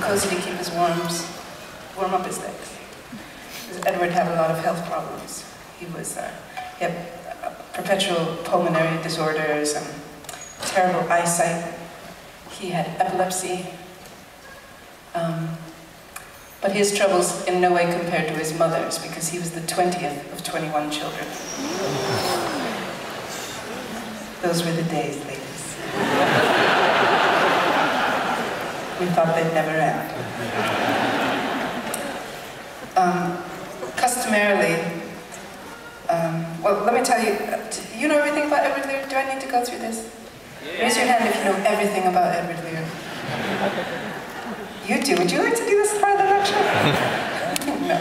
cozy to keep his worms, warm up his legs. Edward had a lot of health problems. He was, uh, he had uh, perpetual pulmonary disorders and terrible eyesight. He had epilepsy. Um, but his troubles in no way compared to his mother's because he was the 20th of 21 children. Those were the days, ladies. We thought they'd never end. Um, customarily, um, well, let me tell you, you know everything about Edward Lear? Do I need to go through this? Yeah. Raise your hand if you know everything about Edward Lear. You do. Would you like to do this part of the lecture? no.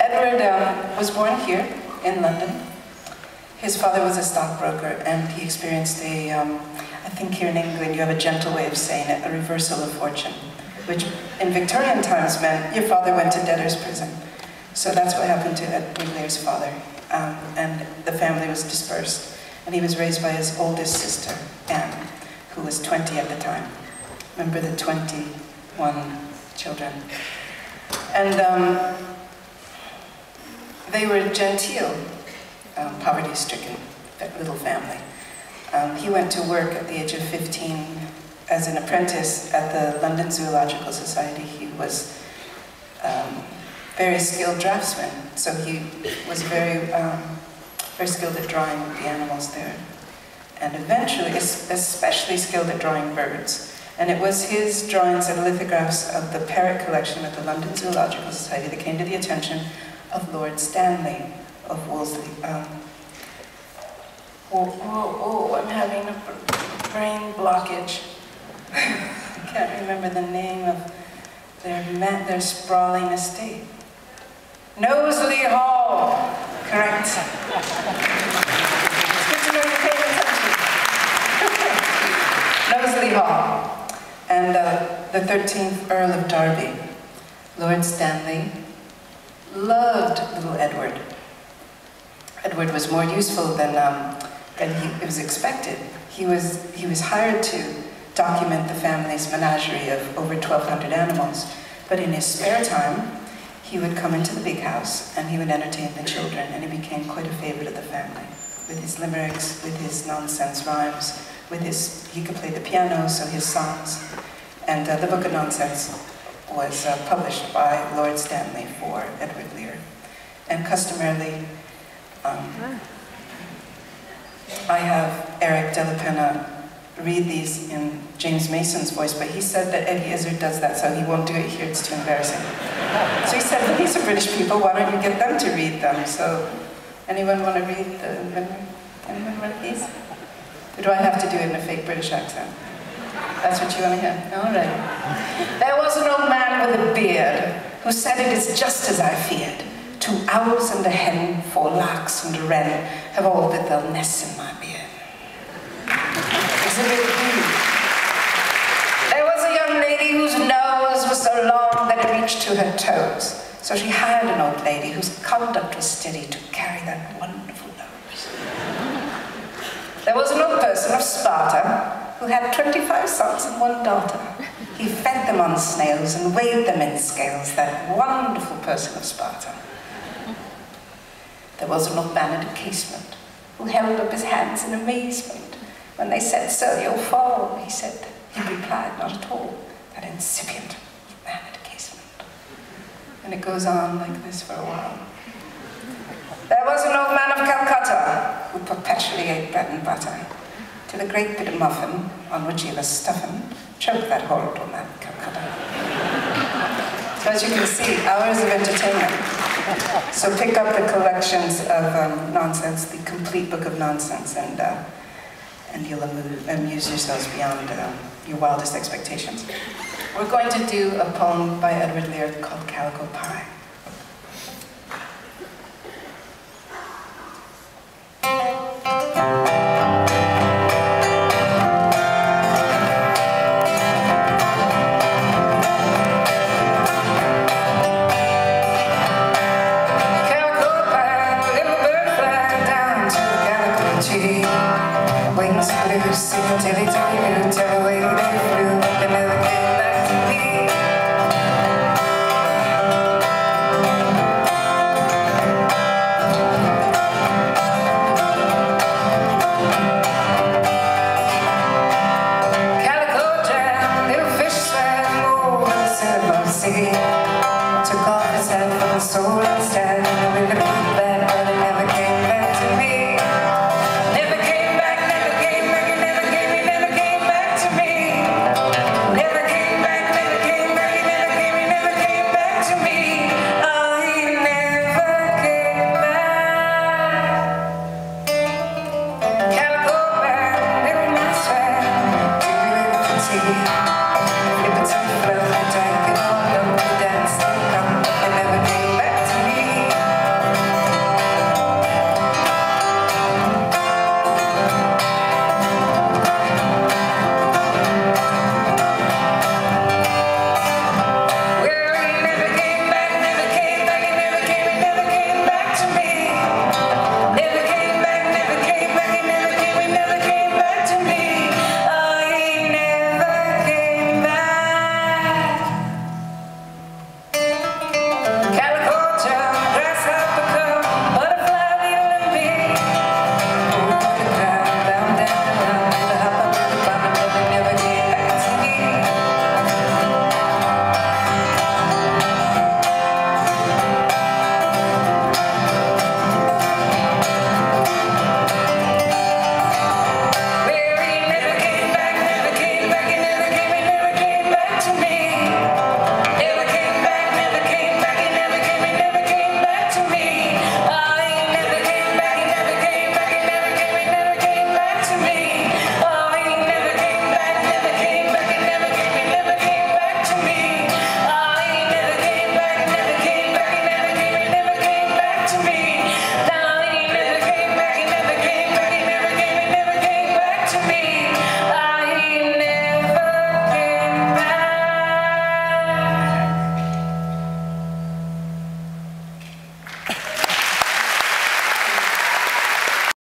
Edward um, was born here in London. His father was a stockbroker, and he experienced a, um, I think here in England you have a gentle way of saying it, a reversal of fortune, which in Victorian times meant your father went to debtor's prison. So that's what happened to Edward Lear's father. Um, and the family was dispersed. And he was raised by his oldest sister, Anne, who was 20 at the time. Remember the 21 children. And um, they were genteel, um, poverty-stricken little family. Um, he went to work at the age of 15 as an apprentice at the London Zoological Society. He was um, very skilled draftsman, so he was very, um, very skilled at drawing the animals there. And eventually, especially skilled at drawing birds. And it was his drawings and lithographs of the parrot collection at the London Zoological Society that came to the attention of Lord Stanley of Wolseley. Um, oh, oh, oh, I'm having a brain blockage. I can't remember the name of their, their sprawling estate. Knowsley Hall, correct. it's good to know you paying attention. Knowsley Hall and uh, the 13th Earl of Derby, Lord Stanley, loved little Edward. Edward was more useful than, um, than he was expected. He was, he was hired to document the family's menagerie of over 1,200 animals, but in his spare time, he would come into the big house and he would entertain the children, and he became quite a favorite of the family with his limericks, with his nonsense rhymes, with his, he could play the piano, so his songs. And uh, the Book of Nonsense was uh, published by Lord Stanley for Edward Lear. And customarily, um, I have Erik Della Penna read these in James Mason's voice, but he said that Eddie Izzard does that, so he won't do it here, it's too embarrassing. So he said, well, these are British people, why don't you get them to read them? So, anyone want to read the, anyone want these? Or do I have to do it in a fake British accent? That's what you want to hear? All right. There was an old man with a beard who said it is just as I feared. Two owls and a hen, four larks and a wren have all built their nests in my beard. Exhibit B. There was a young lady whose nose was so long that it reached to her toes. So she hired an old lady whose conduct was steady to carry that wonderful nose. There was an old person of Sparta who had 25 sons and one daughter. He fed them on snails and weighed them in scales, that wonderful person of Sparta. There was an old man at a casement who held up his hands in amazement. When they said, Sir, you'll fall, he said, he replied, not at all, that incipient man at a casement. And it goes on like this for a while. There was an old man of Calcutta who perpetually ate bread and butter till the great bit of muffin on which he was stuffing, choked that horrible man, of Calcutta. so as you can see, hours of entertainment. So pick up the collections of um, nonsense, the complete book of nonsense, and, uh, and you'll amuse yourselves beyond uh, your wildest expectations. We're going to do a poem by Edward Lear called Calico Pie. wings blue, singing dilly dally doo, tell away they flew, they never came back to me. Calico jam, little fish swam, the silver sea. Took off his hat from the sole and.